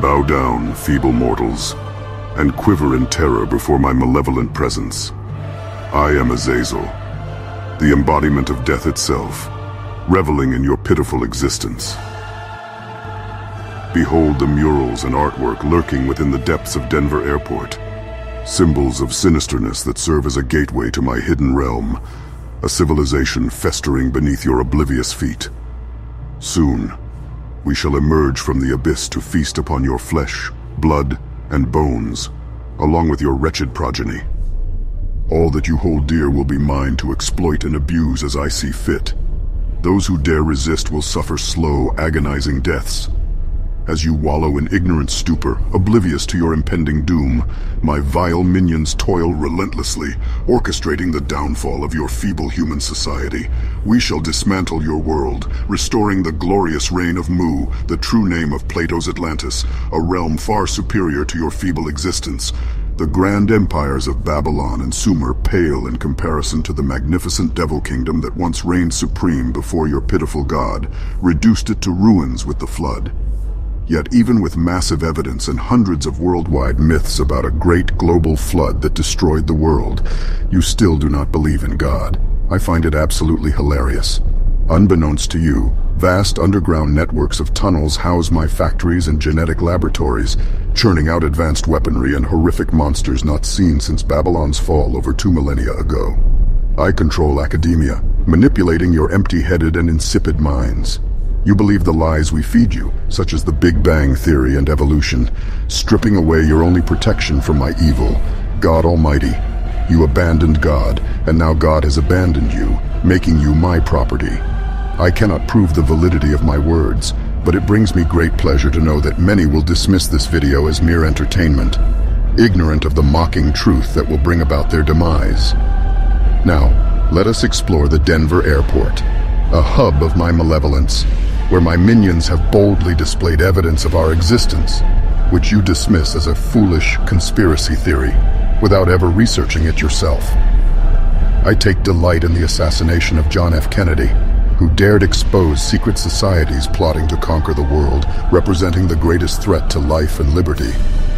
Bow down, feeble mortals, and quiver in terror before my malevolent presence. I am Azazel, the embodiment of death itself, reveling in your pitiful existence. Behold the murals and artwork lurking within the depths of Denver Airport. Symbols of sinisterness that serve as a gateway to my hidden realm, a civilization festering beneath your oblivious feet. Soon, we shall emerge from the abyss to feast upon your flesh, blood, and bones, along with your wretched progeny. All that you hold dear will be mine to exploit and abuse as I see fit. Those who dare resist will suffer slow, agonizing deaths, as you wallow in ignorant stupor, oblivious to your impending doom, my vile minions toil relentlessly, orchestrating the downfall of your feeble human society. We shall dismantle your world, restoring the glorious reign of Mu, the true name of Plato's Atlantis, a realm far superior to your feeble existence. The grand empires of Babylon and Sumer pale in comparison to the magnificent devil kingdom that once reigned supreme before your pitiful god, reduced it to ruins with the flood. Yet even with massive evidence and hundreds of worldwide myths about a great global flood that destroyed the world, you still do not believe in God. I find it absolutely hilarious. Unbeknownst to you, vast underground networks of tunnels house my factories and genetic laboratories, churning out advanced weaponry and horrific monsters not seen since Babylon's fall over two millennia ago. I control academia, manipulating your empty-headed and insipid minds. You believe the lies we feed you, such as the Big Bang Theory and evolution, stripping away your only protection from my evil, God Almighty. You abandoned God, and now God has abandoned you, making you my property. I cannot prove the validity of my words, but it brings me great pleasure to know that many will dismiss this video as mere entertainment, ignorant of the mocking truth that will bring about their demise. Now, let us explore the Denver airport, a hub of my malevolence, where my minions have boldly displayed evidence of our existence, which you dismiss as a foolish conspiracy theory, without ever researching it yourself. I take delight in the assassination of John F. Kennedy, who dared expose secret societies plotting to conquer the world, representing the greatest threat to life and liberty.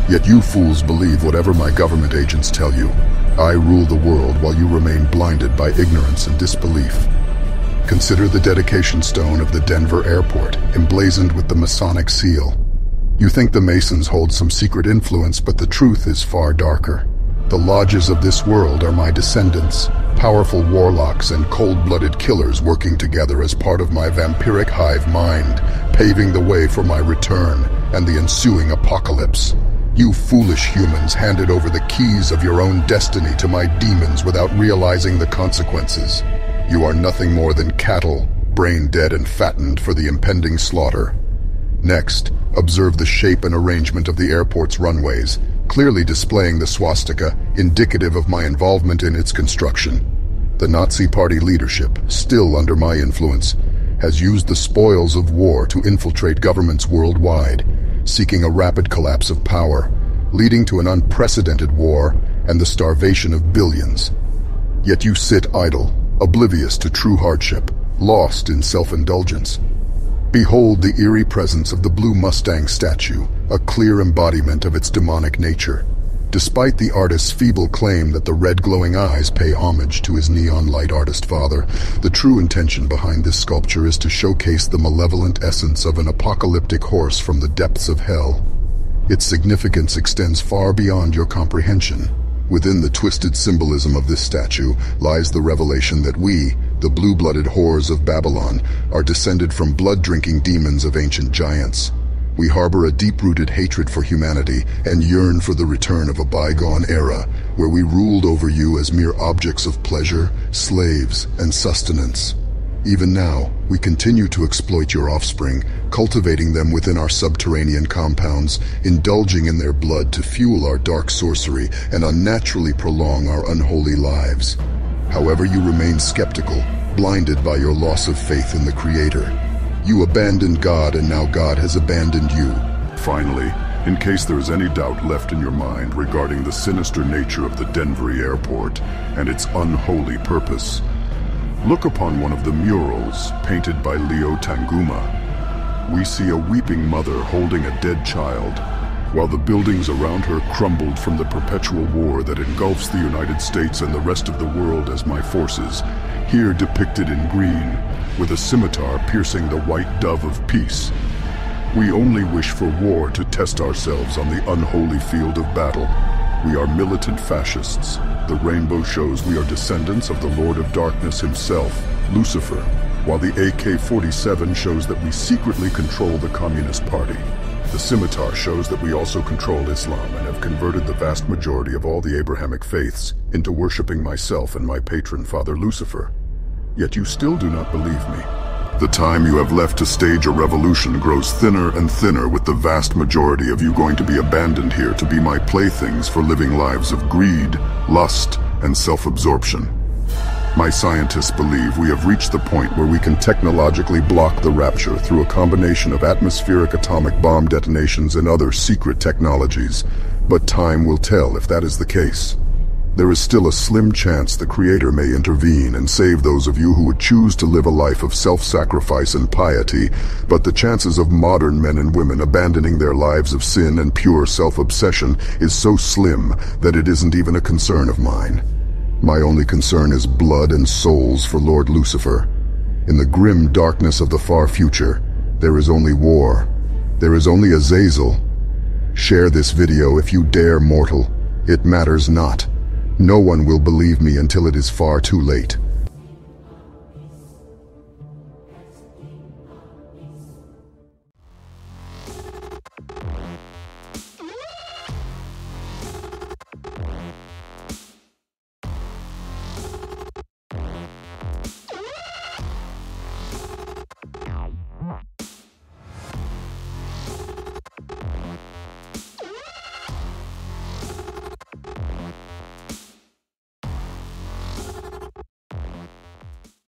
Yet you fools believe whatever my government agents tell you. I rule the world while you remain blinded by ignorance and disbelief. Consider the dedication stone of the Denver airport, emblazoned with the Masonic seal. You think the Masons hold some secret influence, but the truth is far darker. The lodges of this world are my descendants, powerful warlocks and cold-blooded killers working together as part of my vampiric hive mind, paving the way for my return and the ensuing apocalypse. You foolish humans handed over the keys of your own destiny to my demons without realizing the consequences. You are nothing more than cattle, brain dead and fattened for the impending slaughter. Next, observe the shape and arrangement of the airport's runways, clearly displaying the swastika, indicative of my involvement in its construction. The Nazi Party leadership, still under my influence, has used the spoils of war to infiltrate governments worldwide, seeking a rapid collapse of power, leading to an unprecedented war and the starvation of billions. Yet you sit idle, oblivious to true hardship, lost in self-indulgence. Behold the eerie presence of the Blue Mustang statue, a clear embodiment of its demonic nature. Despite the artist's feeble claim that the red glowing eyes pay homage to his neon light artist father, the true intention behind this sculpture is to showcase the malevolent essence of an apocalyptic horse from the depths of hell. Its significance extends far beyond your comprehension. Within the twisted symbolism of this statue lies the revelation that we, the blue-blooded whores of Babylon, are descended from blood-drinking demons of ancient giants. We harbor a deep-rooted hatred for humanity and yearn for the return of a bygone era where we ruled over you as mere objects of pleasure, slaves, and sustenance. Even now, we continue to exploit your offspring, cultivating them within our subterranean compounds, indulging in their blood to fuel our dark sorcery and unnaturally prolong our unholy lives. However, you remain skeptical, blinded by your loss of faith in the Creator. You abandoned God and now God has abandoned you. Finally, in case there is any doubt left in your mind regarding the sinister nature of the Denver airport and its unholy purpose, look upon one of the murals painted by Leo Tanguma. we see a weeping mother holding a dead child, while the buildings around her crumbled from the perpetual war that engulfs the United States and the rest of the world as my forces, here depicted in green, with a scimitar piercing the white dove of peace. We only wish for war to test ourselves on the unholy field of battle. We are militant fascists. The rainbow shows we are descendants of the Lord of Darkness himself, Lucifer, while the AK-47 shows that we secretly control the Communist Party. The scimitar shows that we also control Islam and have converted the vast majority of all the Abrahamic faiths into worshipping myself and my patron, Father Lucifer. Yet you still do not believe me. The time you have left to stage a revolution grows thinner and thinner with the vast majority of you going to be abandoned here to be my playthings for living lives of greed, lust, and self-absorption. My scientists believe we have reached the point where we can technologically block the rapture through a combination of atmospheric atomic bomb detonations and other secret technologies, but time will tell if that is the case. There is still a slim chance the Creator may intervene and save those of you who would choose to live a life of self-sacrifice and piety, but the chances of modern men and women abandoning their lives of sin and pure self-obsession is so slim that it isn't even a concern of mine. My only concern is blood and souls for Lord Lucifer. In the grim darkness of the far future, there is only war. There is only Azazel. Share this video if you dare, mortal. It matters not. No one will believe me until it is far too late.